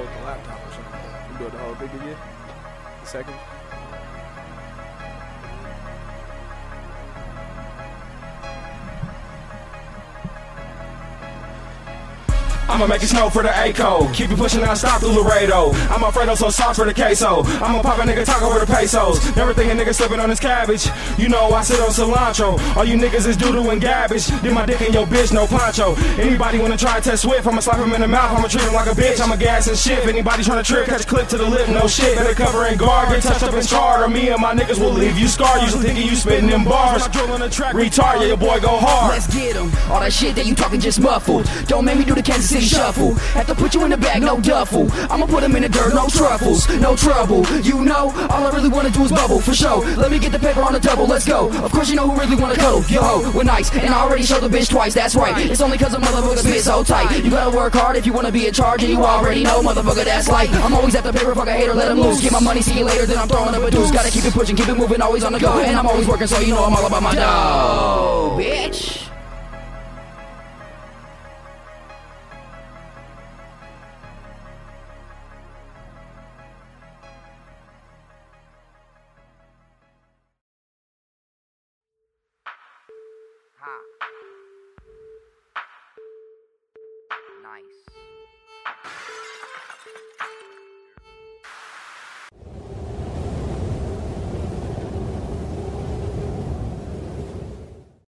hold the laptop or something. You it the whole thing again. The second. I'ma make it snow for the ACO. Keep you pushing non-stop through Laredo. I'm I'm so soft for the queso. I'ma pop a nigga talk over the pesos. Never think a nigga slipping on his cabbage. You know I sit on cilantro. All you niggas is doodle and garbage. Did my dick in your bitch, no poncho. Anybody wanna try to test Swift? I'ma slap him in the mouth. I'ma treat him like a bitch. I'ma gas and shit. If anybody tryna trip, catch a clip to the lip, no shit. Better cover and guard. Get touched up and charred. Or me and my niggas will leave you scarred. Usually thinking you spitting them bars. I retard. Yeah, your boy go hard. Let's get 'em. All that shit that you talking just muffled. Don't make me do the Kansas City shuffle. Have to put you in the bag, no duffel. I'ma put 'em in the dirt, no truffles, no trouble. You know, all I really wanna do is bubble for show. Let me get the paper on the double, let's go. Of course, you know who really wanna cuddle. Yo ho, we're nice, and I already showed the bitch twice, that's right. It's only cause a motherfucker spit so tight. You gotta work hard if you wanna be in charge, and you already know, motherfucker, that's like. I'm always at the paper, fuck a hater, let him loose. Get my money, see you later, then I'm throwing up a deuce. Gotta keep it pushing, keep it moving, always on the go. And I'm always working, so you know I'm all about my dough, bitch. Nice.